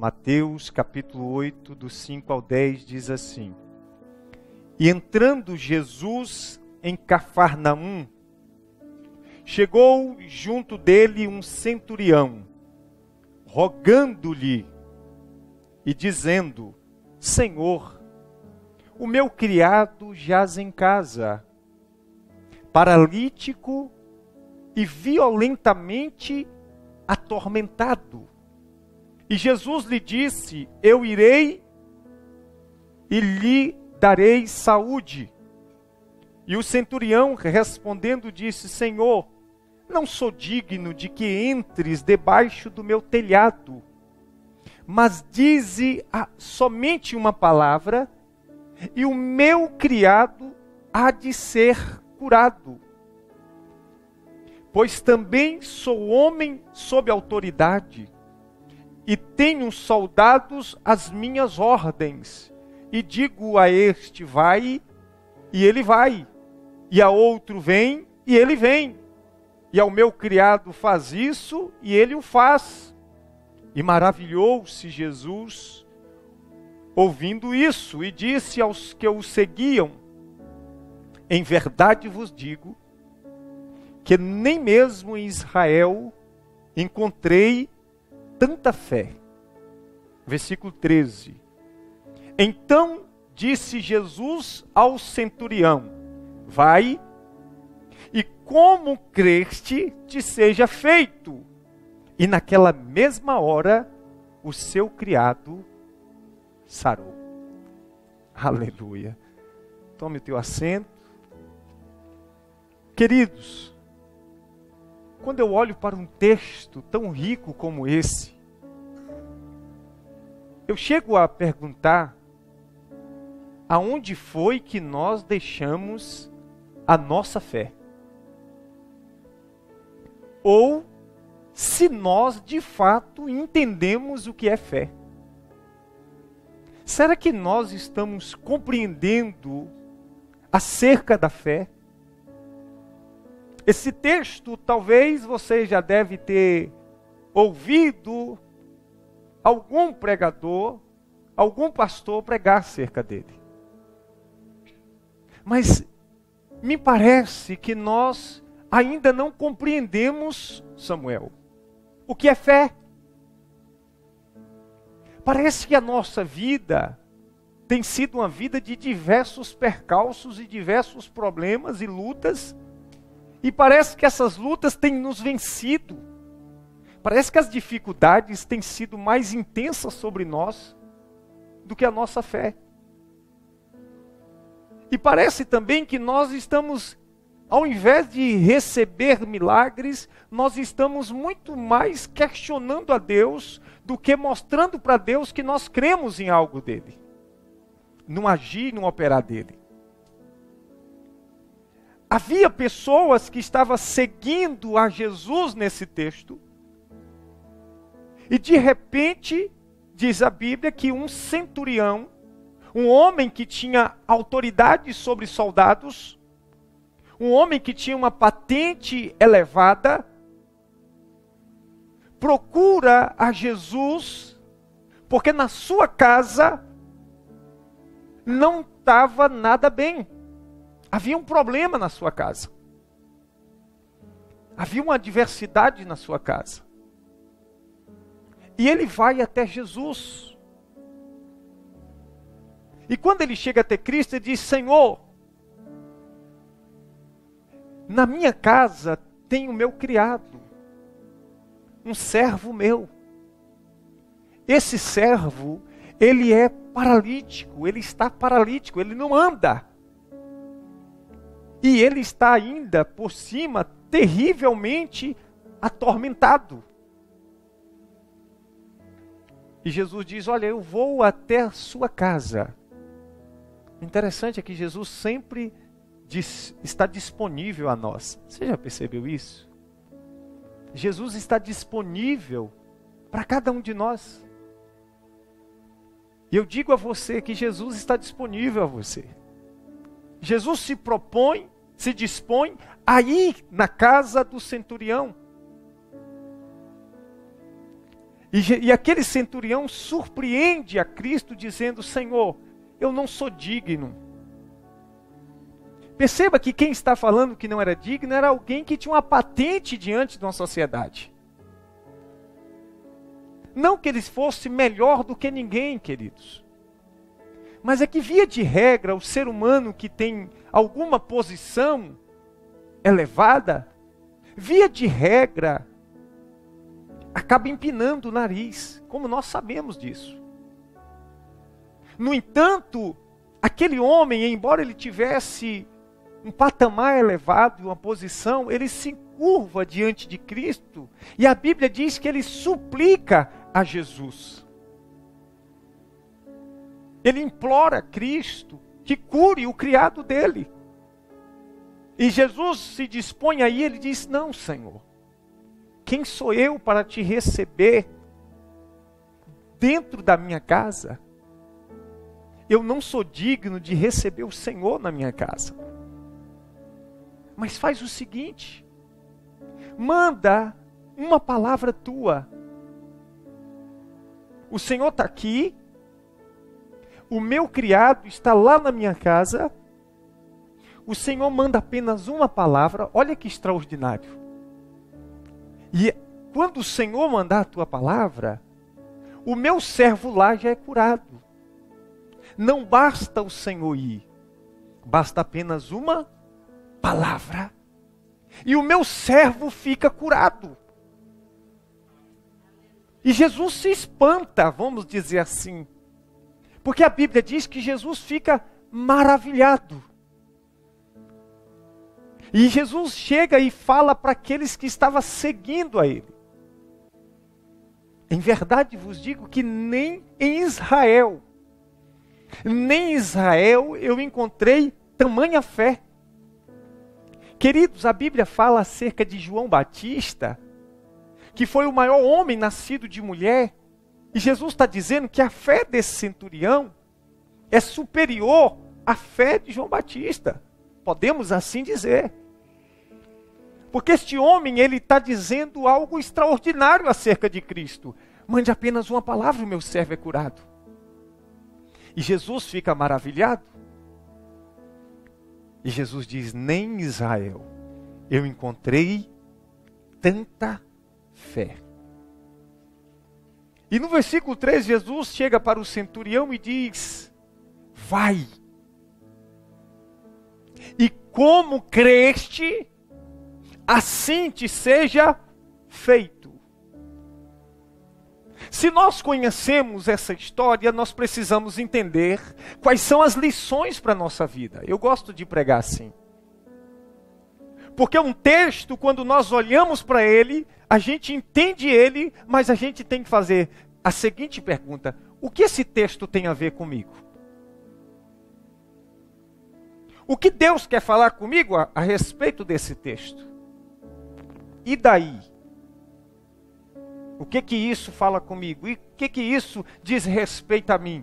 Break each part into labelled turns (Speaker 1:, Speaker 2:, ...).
Speaker 1: Mateus capítulo 8, do 5 ao 10, diz assim: E entrando Jesus em Cafarnaum, chegou junto dele um centurião, rogando-lhe e dizendo: Senhor, o meu criado jaz em casa, paralítico e violentamente atormentado. E Jesus lhe disse: Eu irei e lhe darei saúde. E o centurião respondendo disse: Senhor, não sou digno de que entres debaixo do meu telhado, mas dize somente uma palavra, e o meu criado há de ser curado. Pois também sou homem sob autoridade e tenho soldados às minhas ordens, e digo a este vai, e ele vai, e a outro vem, e ele vem, e ao meu criado faz isso, e ele o faz. E maravilhou-se Jesus ouvindo isso, e disse aos que o seguiam: Em verdade vos digo, que nem mesmo em Israel encontrei tanta fé. Versículo 13. Então disse Jesus ao centurião: Vai, e como creste, te seja feito. E naquela mesma hora, o seu criado sarou. Aleluia. Tome o teu assento. Queridos, quando eu olho para um texto tão rico como esse, eu chego a perguntar aonde foi que nós deixamos a nossa fé? Ou se nós de fato entendemos o que é fé? Será que nós estamos compreendendo acerca da fé? Esse texto talvez você já deve ter ouvido algum pregador, algum pastor pregar acerca dele. Mas me parece que nós ainda não compreendemos, Samuel, o que é fé. Parece que a nossa vida tem sido uma vida de diversos percalços e diversos problemas e lutas e parece que essas lutas têm nos vencido. Parece que as dificuldades têm sido mais intensas sobre nós do que a nossa fé. E parece também que nós estamos, ao invés de receber milagres, nós estamos muito mais questionando a Deus do que mostrando para Deus que nós cremos em algo dele, num agir, num operar dele. Havia pessoas que estavam seguindo a Jesus nesse texto. E de repente, diz a Bíblia que um centurião, um homem que tinha autoridade sobre soldados, um homem que tinha uma patente elevada, procura a Jesus, porque na sua casa não estava nada bem. Havia um problema na sua casa. Havia uma adversidade na sua casa. E ele vai até Jesus. E quando ele chega até Cristo, ele diz: Senhor, na minha casa tem o meu criado, um servo meu. Esse servo, ele é paralítico, ele está paralítico, ele não anda. E ele está ainda por cima terrivelmente atormentado. E Jesus diz: Olha, eu vou até a sua casa. Interessante é que Jesus sempre diz, está disponível a nós. Você já percebeu isso? Jesus está disponível para cada um de nós. E eu digo a você que Jesus está disponível a você. Jesus se propõe, se dispõe a ir na casa do centurião. E, e aquele centurião surpreende a Cristo dizendo: Senhor, eu não sou digno. Perceba que quem está falando que não era digno era alguém que tinha uma patente diante de uma sociedade. Não que eles fosse melhor do que ninguém, queridos. Mas é que, via de regra, o ser humano que tem alguma posição elevada, via de regra, acaba empinando o nariz, como nós sabemos disso. No entanto, aquele homem, embora ele tivesse um patamar elevado, uma posição, ele se curva diante de Cristo, e a Bíblia diz que ele suplica a Jesus. Ele implora a Cristo que cure o criado dele. E Jesus se dispõe aí, ele diz: Não, Senhor, quem sou eu para te receber dentro da minha casa? Eu não sou digno de receber o Senhor na minha casa. Mas faz o seguinte: manda uma palavra tua. O Senhor está aqui, o meu criado está lá na minha casa, o Senhor manda apenas uma palavra, olha que extraordinário. E quando o Senhor mandar a tua palavra, o meu servo lá já é curado. Não basta o Senhor ir, basta apenas uma palavra. E o meu servo fica curado. E Jesus se espanta, vamos dizer assim. Porque a Bíblia diz que Jesus fica maravilhado. E Jesus chega e fala para aqueles que estavam seguindo a ele. Em verdade vos digo que nem em Israel, nem em Israel eu encontrei tamanha fé. Queridos, a Bíblia fala acerca de João Batista, que foi o maior homem nascido de mulher, e Jesus está dizendo que a fé desse centurião é superior à fé de João Batista. Podemos assim dizer. Porque este homem, ele está dizendo algo extraordinário acerca de Cristo. Mande apenas uma palavra, o meu servo é curado. E Jesus fica maravilhado. E Jesus diz: Nem em Israel eu encontrei tanta fé. E no versículo 3, Jesus chega para o centurião e diz: Vai. E como creste, assim te seja feito. Se nós conhecemos essa história, nós precisamos entender quais são as lições para a nossa vida. Eu gosto de pregar assim. Porque um texto, quando nós olhamos para ele, a gente entende ele, mas a gente tem que fazer a seguinte pergunta: o que esse texto tem a ver comigo? O que Deus quer falar comigo a, a respeito desse texto? E daí? O que que isso fala comigo? E o que que isso diz respeito a mim?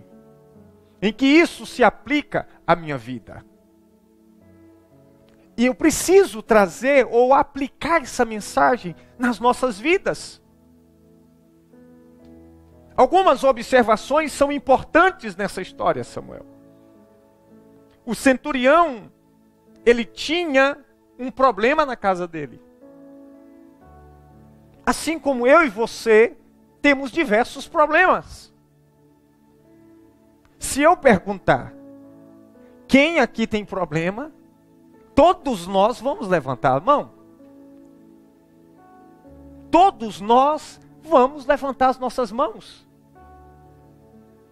Speaker 1: Em que isso se aplica à minha vida? E eu preciso trazer ou aplicar essa mensagem nas nossas vidas. Algumas observações são importantes nessa história, Samuel. O centurião, ele tinha um problema na casa dele. Assim como eu e você temos diversos problemas. Se eu perguntar quem aqui tem problema, todos nós vamos levantar a mão. Todos nós vamos levantar as nossas mãos.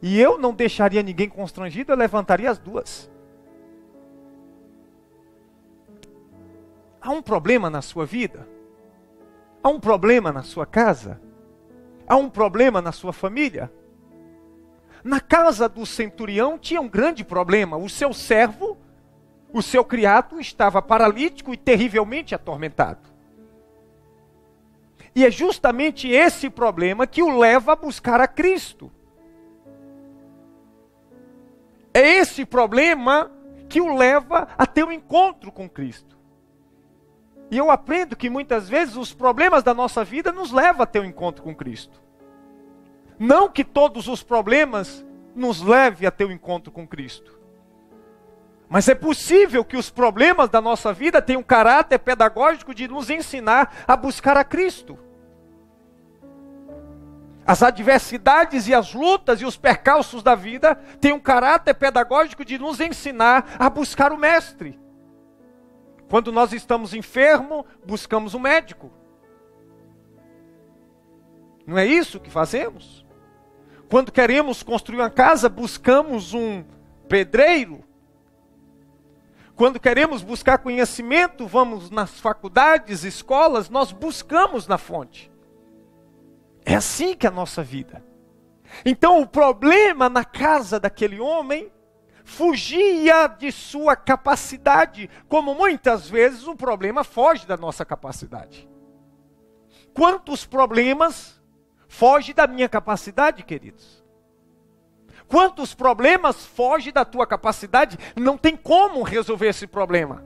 Speaker 1: E eu não deixaria ninguém constrangido, eu levantaria as duas. Há um problema na sua vida? Há um problema na sua casa? Há um problema na sua família? Na casa do centurião tinha um grande problema. O seu servo, o seu criado, estava paralítico e terrivelmente atormentado. E é justamente esse problema que o leva a buscar a Cristo. É esse problema que o leva a ter um encontro com Cristo. E eu aprendo que muitas vezes os problemas da nossa vida nos levam a ter um encontro com Cristo. Não que todos os problemas nos levem a ter um encontro com Cristo. Mas é possível que os problemas da nossa vida tenham um caráter pedagógico de nos ensinar a buscar a Cristo. As adversidades e as lutas e os percalços da vida têm um caráter pedagógico de nos ensinar a buscar o Mestre. Quando nós estamos enfermos, buscamos um médico. Não é isso que fazemos? Quando queremos construir uma casa, buscamos um pedreiro. Quando queremos buscar conhecimento, vamos nas faculdades, escolas, nós buscamos na fonte. É assim que é a nossa vida. Então o problema na casa daquele homem fugia de sua capacidade, como muitas vezes o problema foge da nossa capacidade. Quantos problemas fogem da minha capacidade, queridos? Quantos problemas fogem da tua capacidade? Não tem como resolver esse problema.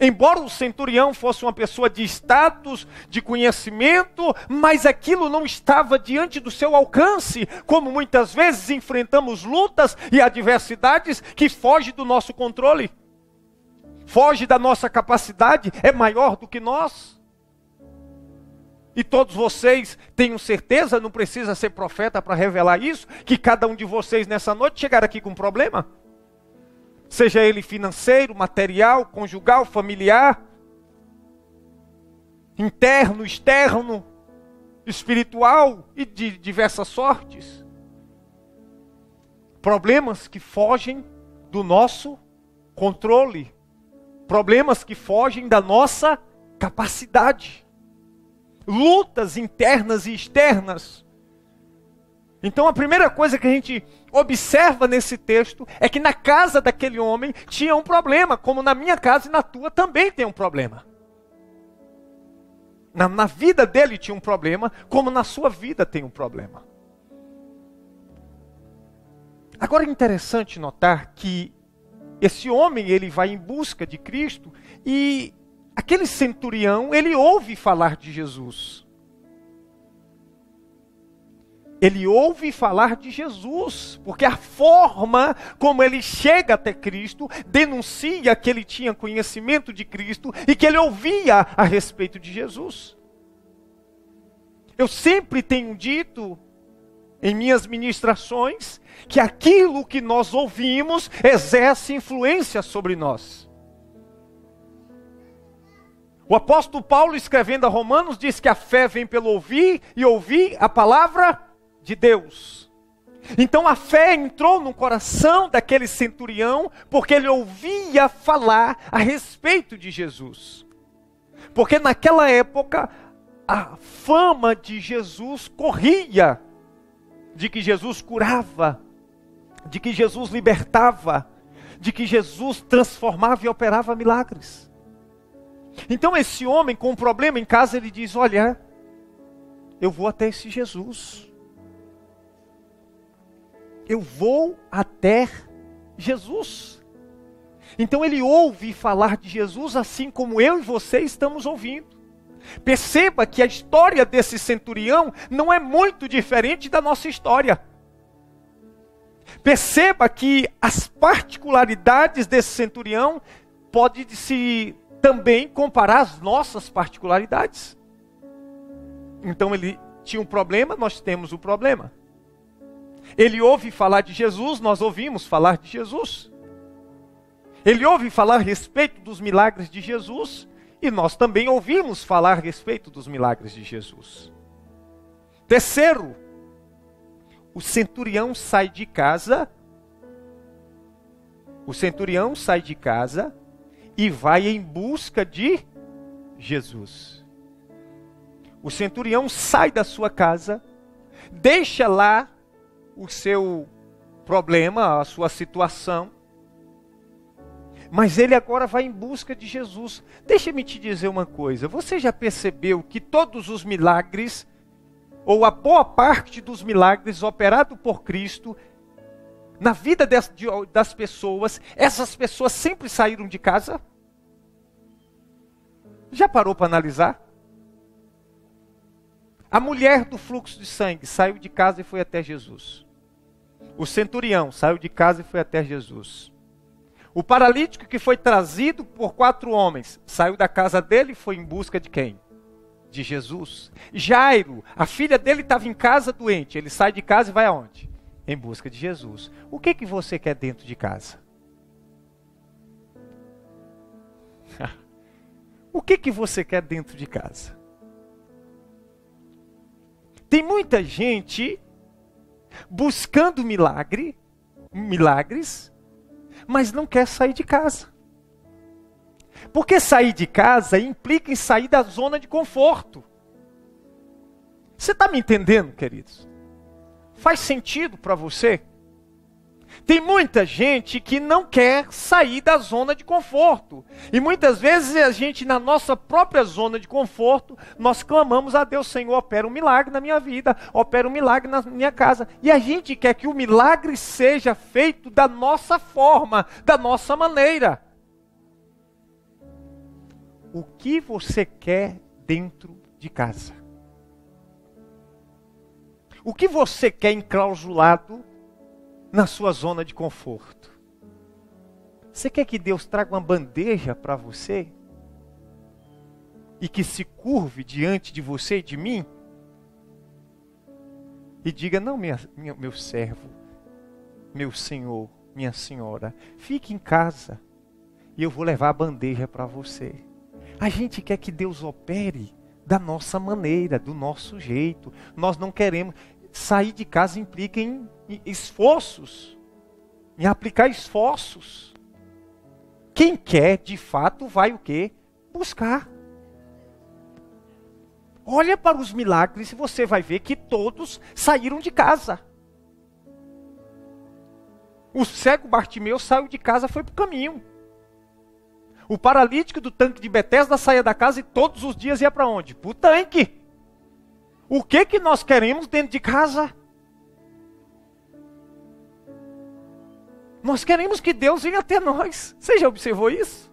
Speaker 1: Embora o centurião fosse uma pessoa de status, de conhecimento, mas aquilo não estava diante do seu alcance, como muitas vezes enfrentamos lutas e adversidades que fogem do nosso controle, foge da nossa capacidade, é maior do que nós. E todos vocês tenham certeza, não precisa ser profeta para revelar isso, que cada um de vocês nessa noite chegar aqui com um problema? Seja ele financeiro, material, conjugal, familiar, interno, externo, espiritual e de diversas sortes. Problemas que fogem do nosso controle, problemas que fogem da nossa capacidade, lutas internas e externas. Então a primeira coisa que a gente observa nesse texto é que na casa daquele homem tinha um problema, como na minha casa e na tua também tem um problema. Na, na vida dele tinha um problema, como na sua vida tem um problema. Agora é interessante notar que esse homem ele vai em busca de Cristo e aquele centurião ele ouve falar de Jesus ele ouve falar de Jesus, porque a forma como ele chega até Cristo denuncia que ele tinha conhecimento de Cristo e que ele ouvia a respeito de Jesus. Eu sempre tenho dito em minhas ministrações que aquilo que nós ouvimos exerce influência sobre nós. O apóstolo Paulo, escrevendo a Romanos, diz que a fé vem pelo ouvir e ouvir a palavra de Deus. Então a fé entrou no coração daquele centurião, porque ele ouvia falar a respeito de Jesus. Porque naquela época a fama de Jesus corria, de que Jesus curava, de que Jesus libertava, de que Jesus transformava e operava milagres. Então esse homem com um problema em casa, ele diz: Olha, eu vou até esse Jesus eu vou até Jesus. Então ele ouve falar de Jesus assim como eu e você estamos ouvindo. Perceba que a história desse centurião não é muito diferente da nossa história. Perceba que as particularidades desse centurião pode se também comparar às nossas particularidades. Então ele tinha um problema, nós temos o um problema. Ele ouve falar de Jesus, nós ouvimos falar de Jesus. Ele ouve falar a respeito dos milagres de Jesus e nós também ouvimos falar a respeito dos milagres de Jesus. Terceiro, o centurião sai de casa. O centurião sai de casa e vai em busca de Jesus. O centurião sai da sua casa, deixa lá o seu problema, a sua situação. Mas ele agora vai em busca de Jesus. Deixa-me te dizer uma coisa: você já percebeu que todos os milagres, ou a boa parte dos milagres operados por Cristo, na vida das, das pessoas, essas pessoas sempre saíram de casa? Já parou para analisar? A mulher do fluxo de sangue saiu de casa e foi até Jesus. O centurião saiu de casa e foi até Jesus. O paralítico que foi trazido por quatro homens saiu da casa dele e foi em busca de quem? De Jesus. Jairo, a filha dele estava em casa doente. Ele sai de casa e vai aonde? Em busca de Jesus. O que que você quer dentro de casa? o que que você quer dentro de casa? Tem muita gente buscando milagre, milagres, mas não quer sair de casa. Porque sair de casa implica em sair da zona de conforto. Você está me entendendo, queridos? Faz sentido para você? Tem muita gente que não quer sair da zona de conforto. E muitas vezes a gente, na nossa própria zona de conforto, nós clamamos a Deus, Senhor, opera um milagre na minha vida, opera um milagre na minha casa. E a gente quer que o milagre seja feito da nossa forma, da nossa maneira. O que você quer dentro de casa? O que você quer enclausulado na sua zona de conforto. Você quer que Deus traga uma bandeja para você? E que se curve diante de você e de mim? E diga: Não, minha, minha, meu servo, meu senhor, minha senhora, fique em casa e eu vou levar a bandeja para você. A gente quer que Deus opere da nossa maneira, do nosso jeito. Nós não queremos sair de casa implica em, esforços, em aplicar esforços. Quem quer, de fato, vai o quê? Buscar. Olha para os milagres e você vai ver que todos saíram de casa. O cego Bartimeu saiu de casa, foi para o caminho. O paralítico do tanque de Betesda saía da casa e todos os dias ia para onde? Para o tanque. O que que nós queremos dentro de casa? Nós queremos que Deus venha até nós. Você já observou isso?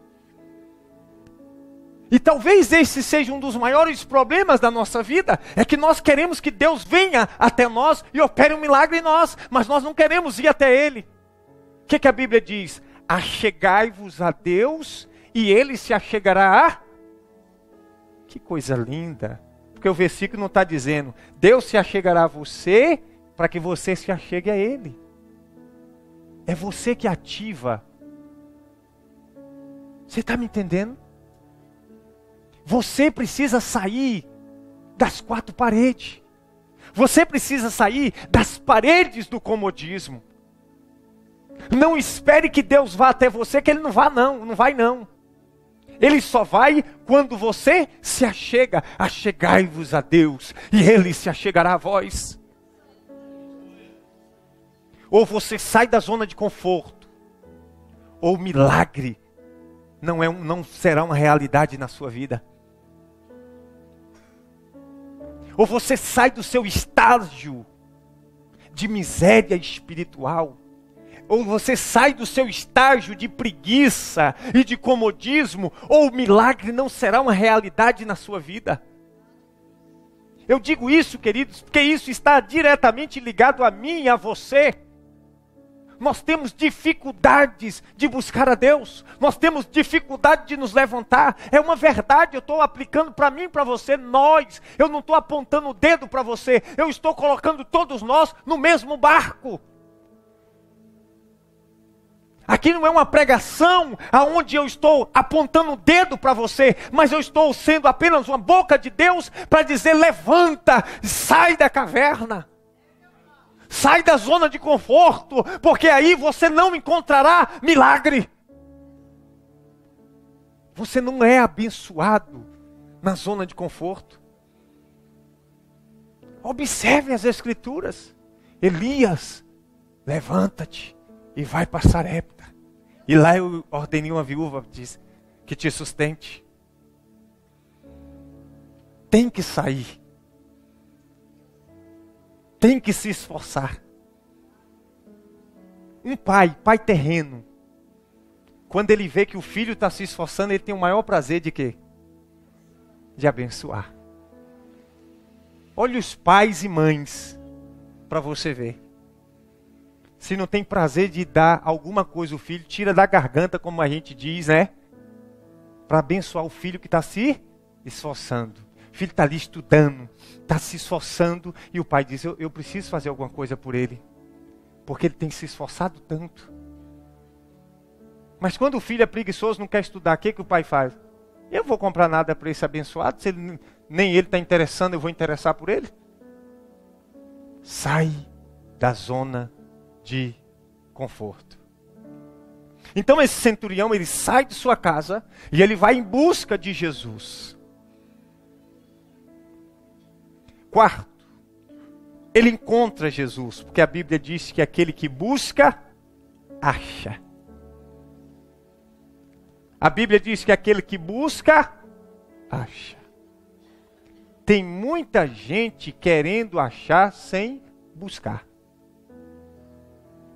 Speaker 1: E talvez esse seja um dos maiores problemas da nossa vida, é que nós queremos que Deus venha até nós e opere um milagre em nós, mas nós não queremos ir até Ele. O que, que a Bíblia diz? Achegai-vos a Deus e Ele se achegará a. Que coisa linda! Porque o versículo não está dizendo, Deus se achegará a você para que você se achegue a Ele. É você que ativa. Você está me entendendo? Você precisa sair das quatro paredes. Você precisa sair das paredes do comodismo. Não espere que Deus vá até você, que Ele não vá não, não vai não. Ele só vai quando você se achega. Achegai-vos a Deus e Ele se achegará a vós. Ou você sai da zona de conforto, ou milagre não, é não será uma realidade na sua vida. Ou você sai do seu estágio de miséria espiritual ou você sai do seu estágio de preguiça e de comodismo, ou o milagre não será uma realidade na sua vida. Eu digo isso, queridos, porque isso está diretamente ligado a mim e a você. Nós temos dificuldades de buscar a Deus, nós temos dificuldade de nos levantar. É uma verdade, eu estou aplicando para mim para você, nós. Eu não estou apontando o dedo para você, eu estou colocando todos nós no mesmo barco. Aqui não é uma pregação aonde eu estou apontando o dedo para você, mas eu estou sendo apenas uma boca de Deus para dizer: levanta, sai da caverna. Sai da zona de conforto, porque aí você não encontrará milagre. Você não é abençoado na zona de conforto. Observe as Escrituras. Elias, levanta-te e vai para Sarepta. E lá eu ordenei uma viúva diz, que te sustente. Tem que sair. Tem que se esforçar. Um pai, pai terreno, quando ele vê que o filho está se esforçando, ele tem o maior prazer de quê? De abençoar. Olhe os pais e mães para você ver. Se não tem prazer de dar alguma coisa ao filho, tira da garganta, como a gente diz, né? Para abençoar o filho que está se esforçando. O filho está ali estudando, está se esforçando, e o pai diz: eu, eu preciso fazer alguma coisa por ele, porque ele tem se esforçado tanto. Mas quando o filho é preguiçoso, não quer estudar, o que, que o pai faz? Eu vou comprar nada para esse abençoado, se ele, nem ele está interessando, eu vou interessar por ele. Sai da zona de conforto. Então esse centurião, ele sai de sua casa e ele vai em busca de Jesus. Quarto, ele encontra Jesus, porque a Bíblia diz que aquele que busca, acha. A Bíblia diz que aquele que busca, acha. Tem muita gente querendo achar sem buscar.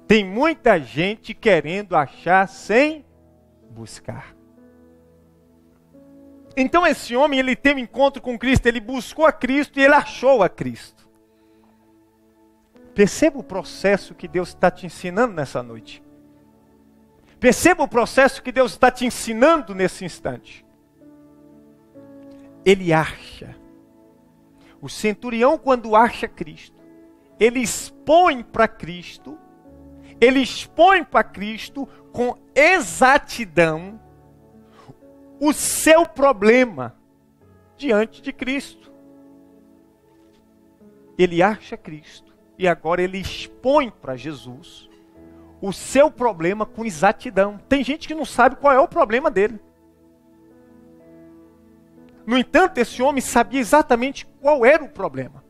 Speaker 1: Tem muita gente querendo achar sem buscar. Então esse homem, ele teve um encontro com Cristo, ele buscou a Cristo e ele achou a Cristo. Perceba o processo que Deus está te ensinando nessa noite. Perceba o processo que Deus está te ensinando nesse instante. Ele acha. O centurião, quando acha Cristo, ele expõe para Cristo, ele expõe para Cristo com exatidão o seu problema diante de Cristo. Ele acha Cristo e agora ele expõe para Jesus o seu problema com exatidão. Tem gente que não sabe qual é o problema dele. No entanto, esse homem sabia exatamente qual era o problema.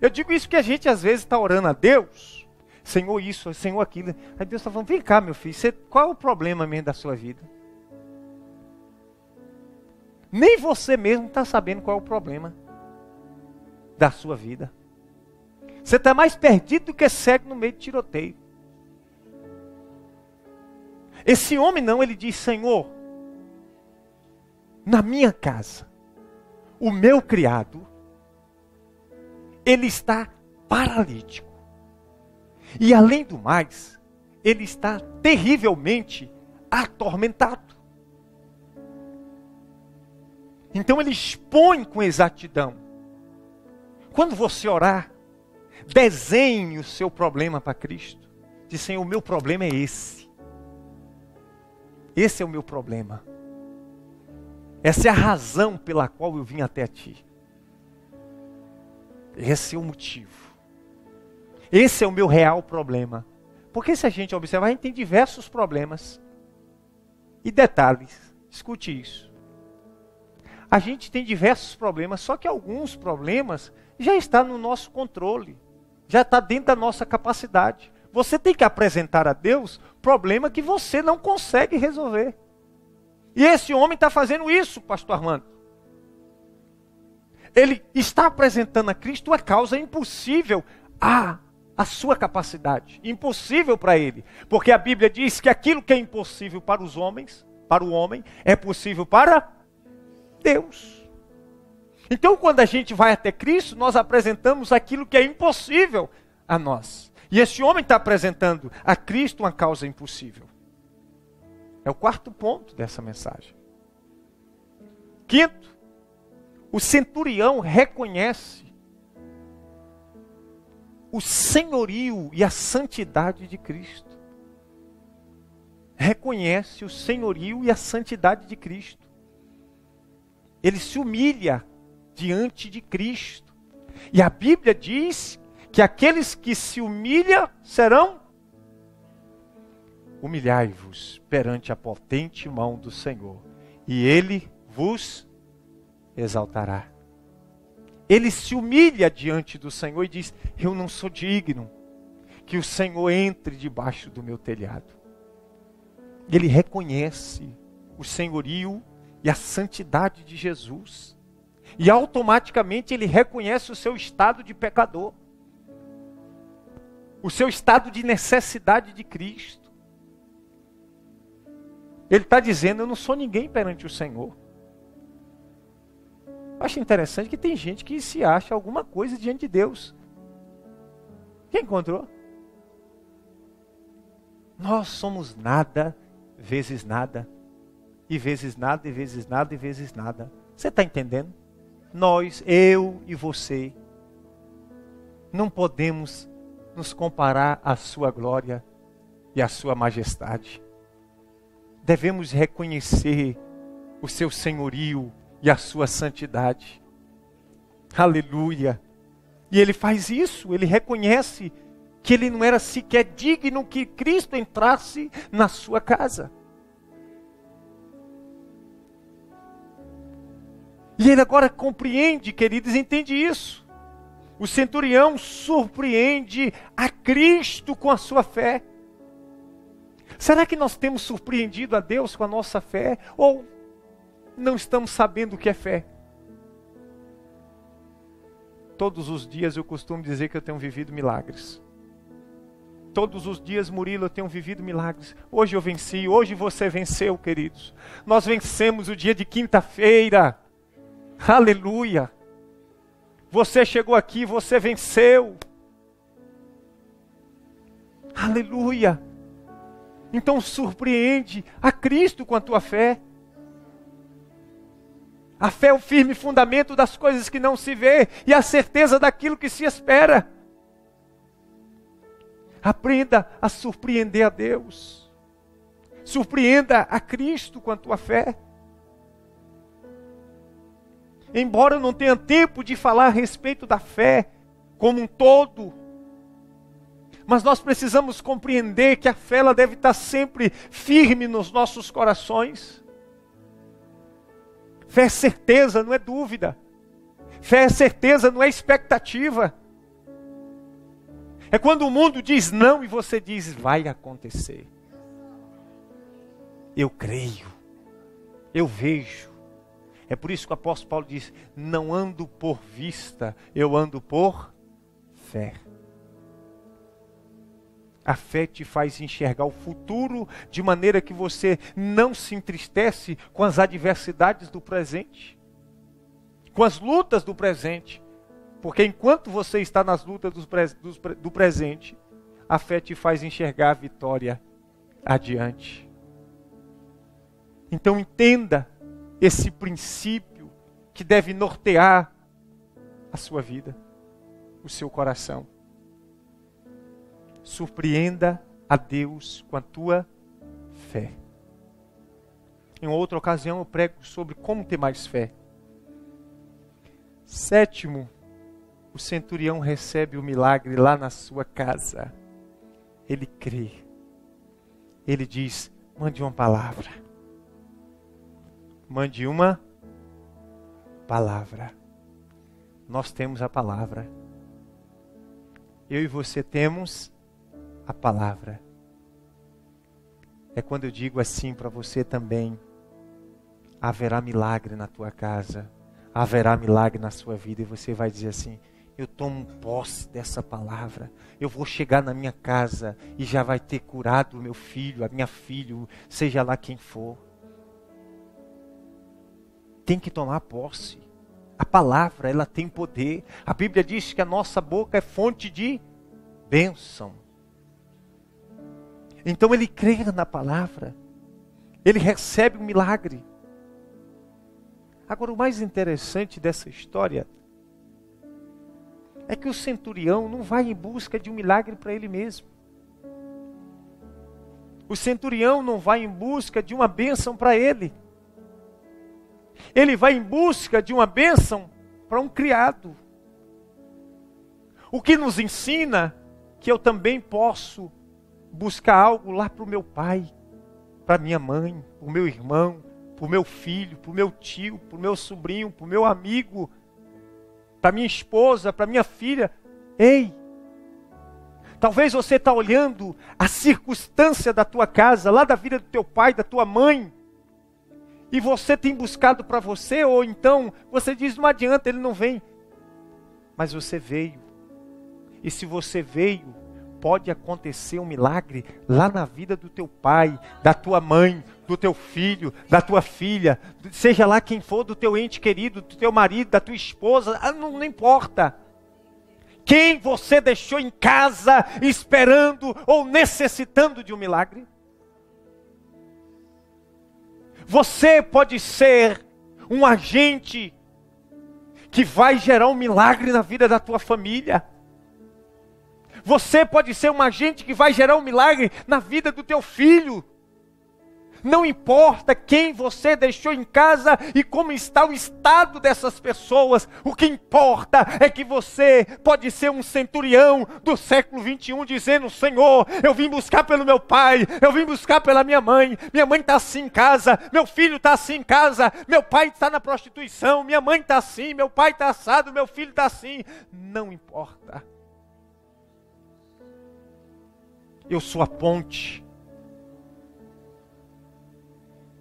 Speaker 1: Eu digo isso porque a gente às vezes está orando a Deus, Senhor isso, Senhor aquilo. Aí Deus está falando, vem cá meu filho, você, qual é o problema mesmo da sua vida? Nem você mesmo está sabendo qual é o problema da sua vida. Você está mais perdido do que cego no meio de tiroteio. Esse homem não, ele diz: Senhor, na minha casa, o meu criado, ele está paralítico. E além do mais, ele está terrivelmente atormentado. Então ele expõe com exatidão. Quando você orar, desenhe o seu problema para Cristo. Diz, Senhor, o meu problema é esse. Esse é o meu problema. Essa é a razão pela qual eu vim até ti. Esse é o motivo. Esse é o meu real problema. Porque se a gente observar, a gente tem diversos problemas. E detalhes, escute isso a gente tem diversos problemas, só que alguns problemas já estão no nosso controle, já está dentro da nossa capacidade. Você tem que apresentar a Deus problema que você não consegue resolver. E esse homem está fazendo isso, pastor Armando. Ele está apresentando a Cristo uma causa impossível à, à sua capacidade. Impossível para ele. Porque a Bíblia diz que aquilo que é impossível para os homens, para o homem, é possível para Deus. Então, quando a gente vai até Cristo, nós apresentamos aquilo que é impossível a nós. E esse homem está apresentando a Cristo uma causa impossível. É o quarto ponto dessa mensagem. Quinto, o centurião reconhece o senhorio e a santidade de Cristo. Reconhece o senhorio e a santidade de Cristo ele se humilha diante de Cristo. E a Bíblia diz que aqueles que se humilham serão humilhai-vos perante a potente mão do Senhor, e ele vos exaltará. Ele se humilha diante do Senhor e diz: Eu não sou digno que o Senhor entre debaixo do meu telhado. Ele reconhece o senhorio e a santidade de Jesus. E automaticamente ele reconhece o seu estado de pecador, o seu estado de necessidade de Cristo. Ele está dizendo: Eu não sou ninguém perante o Senhor. Eu acho interessante que tem gente que se acha alguma coisa diante de Deus. Quem encontrou? Nós somos nada vezes nada, e vezes nada, e vezes nada, e vezes nada. Você está entendendo? Nós, eu e você, não podemos nos comparar à sua glória e à sua majestade. Devemos reconhecer o seu senhorio e a sua santidade. Aleluia. E ele faz isso, ele reconhece que ele não era sequer digno que Cristo entrasse na sua casa. E ele agora compreende, queridos, entende isso. O centurião surpreende a Cristo com a sua fé. Será que nós temos surpreendido a Deus com a nossa fé? Ou não estamos sabendo o que é fé? Todos os dias eu costumo dizer que eu tenho vivido milagres. Todos os dias, Murilo, eu tenho vivido milagres. Hoje eu venci, hoje você venceu, queridos. Nós vencemos o dia de quinta-feira. Aleluia. Você chegou aqui, você venceu. Aleluia. Então surpreende a Cristo com a tua fé. A fé é o firme fundamento das coisas que não se vê e a certeza daquilo que se espera. Aprenda a surpreender a Deus. Surpreenda a Cristo com a tua fé. Embora eu não tenha tempo de falar a respeito da fé como um todo, mas nós precisamos compreender que a fé ela deve estar sempre firme nos nossos corações. Fé é certeza, não é dúvida. Fé é certeza, não é expectativa. É quando o mundo diz não e você diz vai acontecer. Eu creio, eu vejo, é por isso que o apóstolo Paulo diz: Não ando por vista, eu ando por fé. A fé te faz enxergar o futuro de maneira que você não se entristece com as adversidades do presente, com as lutas do presente. Porque enquanto você está nas lutas do, do, do presente, a fé te faz enxergar a vitória adiante. Então entenda esse princípio que deve nortear a sua vida, o seu coração. Surpreenda a Deus com a tua fé. Em outra ocasião eu prego sobre como ter mais fé. Sétimo, o centurião recebe o milagre lá na sua casa. Ele crê. Ele diz: mande uma palavra mande uma palavra. Nós temos a palavra. Eu e você temos a palavra. É quando eu digo assim para você também: haverá milagre na tua casa, haverá milagre na sua vida, e você vai dizer assim: eu tomo posse dessa palavra. Eu vou chegar na minha casa e já vai ter curado o meu filho, a minha filha, seja lá quem for tem que tomar posse. A palavra, ela tem poder. A Bíblia diz que a nossa boca é fonte de bênção. Então ele crê na palavra. Ele recebe um milagre. Agora, o mais interessante dessa história é que o centurião não vai em busca de um milagre para ele mesmo. O centurião não vai em busca de uma bênção para ele ele vai em busca de uma bênção para um criado. O que nos ensina que eu também posso buscar algo lá para o meu pai, para minha mãe, para o meu irmão, para o meu filho, para o meu tio, para o meu sobrinho, para o meu amigo, para minha esposa, para minha filha. Ei, talvez você está olhando a circunstância da tua casa, lá da vida do teu pai, da tua mãe, e você tem buscado para você, ou então você diz: não adianta, ele não vem. Mas você veio. E se você veio, pode acontecer um milagre lá na vida do teu pai, da tua mãe, do teu filho, da tua filha, seja lá quem for, do teu ente querido, do teu marido, da tua esposa, ah, não, não importa. Quem você deixou em casa esperando ou necessitando de um milagre? Você pode ser um agente que vai gerar um milagre na vida da tua família. Você pode ser um agente que vai gerar um milagre na vida do teu filho. Não importa quem você deixou em casa e como está o estado dessas pessoas, o que importa é que você pode ser um centurião do século 21 dizendo: Senhor, eu vim buscar pelo meu pai, eu vim buscar pela minha mãe, minha mãe está assim em casa, meu filho está assim em casa, meu pai está na prostituição, minha mãe está assim, meu pai está assado, meu filho está assim. Não importa. Eu sou a ponte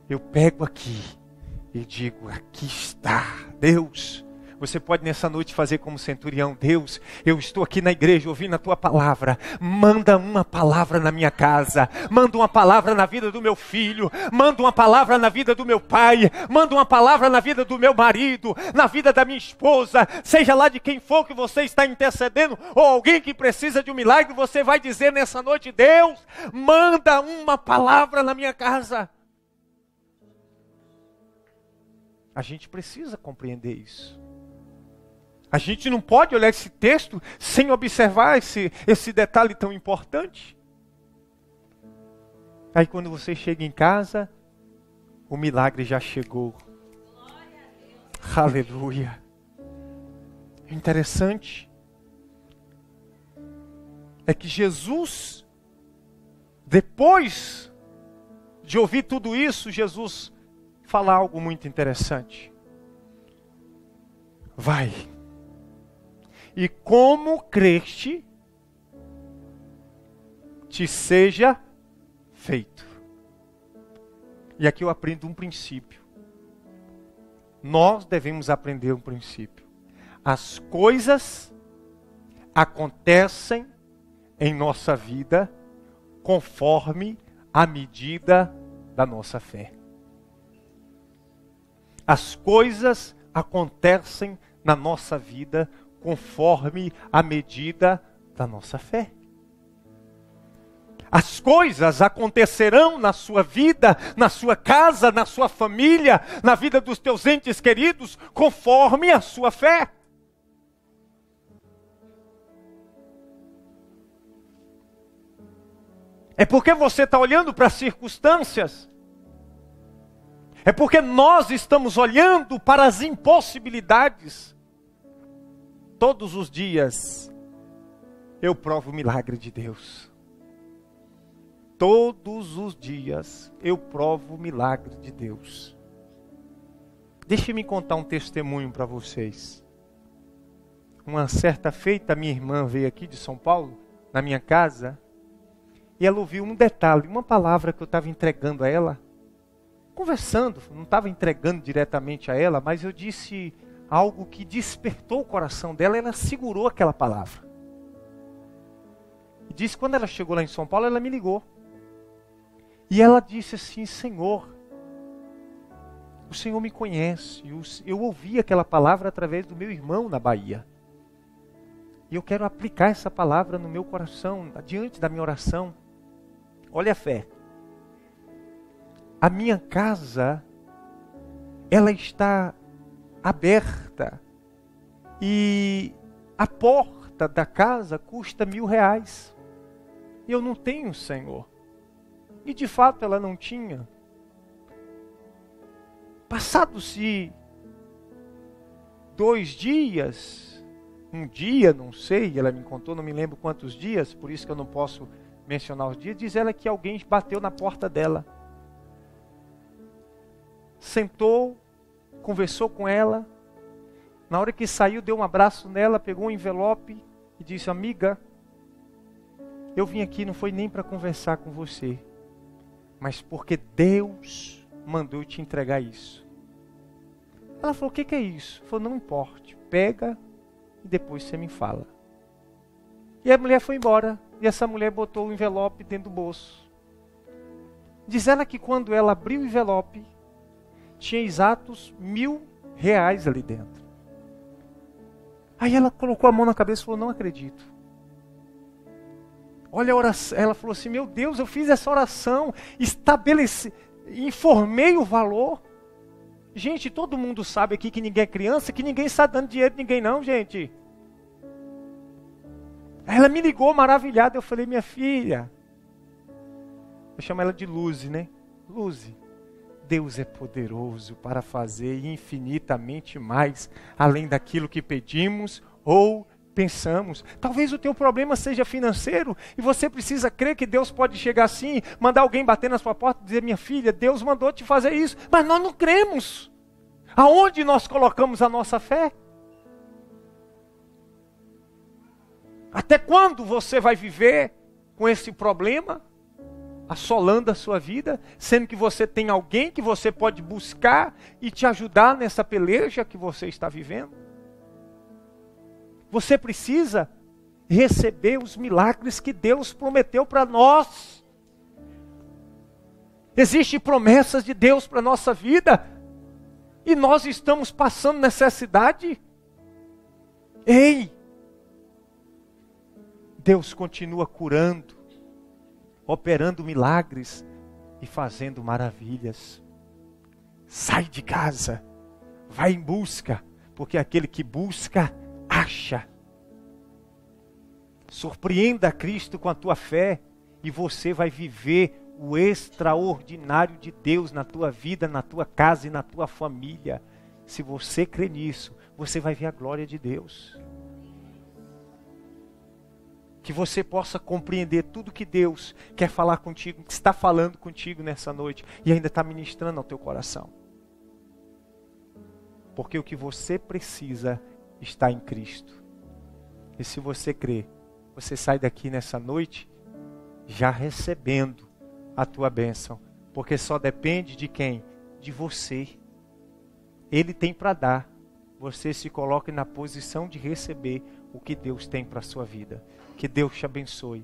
Speaker 1: eu pego aqui e digo: aqui está, Deus. Você pode nessa noite fazer como centurião, Deus, eu estou aqui na igreja ouvindo a tua palavra. Manda uma palavra na minha casa, manda uma palavra na vida do meu filho, manda uma palavra na vida do meu pai, manda uma palavra na vida do meu marido, na vida da minha esposa, seja lá de quem for que você está intercedendo ou alguém que precisa de um milagre, você vai dizer nessa noite: Deus, manda uma palavra na minha casa. A gente precisa compreender isso. A gente não pode olhar esse texto sem observar esse, esse detalhe tão importante. Aí quando você chega em casa, o milagre já chegou. Aleluia. Interessante é que Jesus, depois de ouvir tudo isso, Jesus falar algo muito interessante. Vai. E como creste, te seja feito. E aqui eu aprendo um princípio. Nós devemos aprender um princípio. As coisas acontecem em nossa vida conforme a medida da nossa fé. As coisas acontecem na nossa vida conforme a medida da nossa fé. As coisas acontecerão na sua vida, na sua casa, na sua família, na vida dos teus entes queridos, conforme a sua fé. É porque você está olhando para as circunstâncias é porque nós estamos olhando para as impossibilidades. Todos os dias eu provo o milagre de Deus. Todos os dias eu provo o milagre de Deus. Deixe-me contar um testemunho para vocês. Uma certa feita, minha irmã veio aqui de São Paulo, na minha casa, e ela ouviu um detalhe, uma palavra que eu estava entregando a ela conversando, não estava entregando diretamente a ela, mas eu disse algo que despertou o coração dela, ela segurou aquela palavra. E disse quando ela chegou lá em São Paulo, ela me ligou. E ela disse assim: Senhor, o Senhor me conhece. Eu ouvi aquela palavra através do meu irmão na Bahia. E eu quero aplicar essa palavra no meu coração, diante da minha oração. Olha a fé a minha casa ela está aberta e a porta da casa custa mil reais. Eu não tenho, Senhor. E de fato ela não tinha. Passados-se dois dias, um dia, não sei, ela me contou, não me lembro quantos dias, por isso que eu não posso mencionar os dias, diz ela que alguém bateu na porta dela sentou, conversou com ela. Na hora que saiu, deu um abraço nela, pegou um envelope e disse: Amiga, eu vim aqui não foi nem para conversar com você, mas porque Deus mandou te entregar isso. Ela falou: O que, que é isso? Falou: Não importe, pega e depois você me fala. E a mulher foi embora. E essa mulher botou o envelope dentro do bolso. Diz ela que quando ela abriu o envelope, tinha exatos mil reais ali dentro. Aí ela colocou a mão na cabeça e falou: Não acredito. Olha a oração. Ela falou assim: Meu Deus, eu fiz essa oração, estabeleci, informei o valor. Gente, todo mundo sabe aqui que ninguém é criança, que ninguém está dando dinheiro de ninguém, não, gente. Ela me ligou maravilhada. Eu falei: Minha filha. Eu chamo ela de Luze, né? Luze. Deus é poderoso para fazer infinitamente mais além daquilo que pedimos ou pensamos. Talvez o teu problema seja financeiro e você precisa crer que Deus pode chegar assim, mandar alguém bater na sua porta e dizer: "Minha filha, Deus mandou te fazer isso", mas nós não cremos. Aonde nós colocamos a nossa fé? Até quando você vai viver com esse problema? Assolando a sua vida, sendo que você tem alguém que você pode buscar e te ajudar nessa peleja que você está vivendo. Você precisa receber os milagres que Deus prometeu para nós. Existem promessas de Deus para a nossa vida e nós estamos passando necessidade. Ei! Deus continua curando, operando milagres e fazendo maravilhas. Sai de casa, vai em busca, porque aquele que busca, acha. Surpreenda Cristo com a tua fé e você vai viver o extraordinário de Deus na tua vida, na tua casa e na tua família. Se você crê nisso, você vai ver a glória de Deus que você possa compreender tudo que Deus quer falar contigo, que está falando contigo nessa noite e ainda está ministrando ao teu coração. Porque o que você precisa está em Cristo. E se você crê, você sai daqui nessa noite já recebendo a tua bênção, porque só depende de quem? De você. Ele tem para dar. Você se coloque na posição de receber o que Deus tem para a sua vida. Que Deus te abençoe.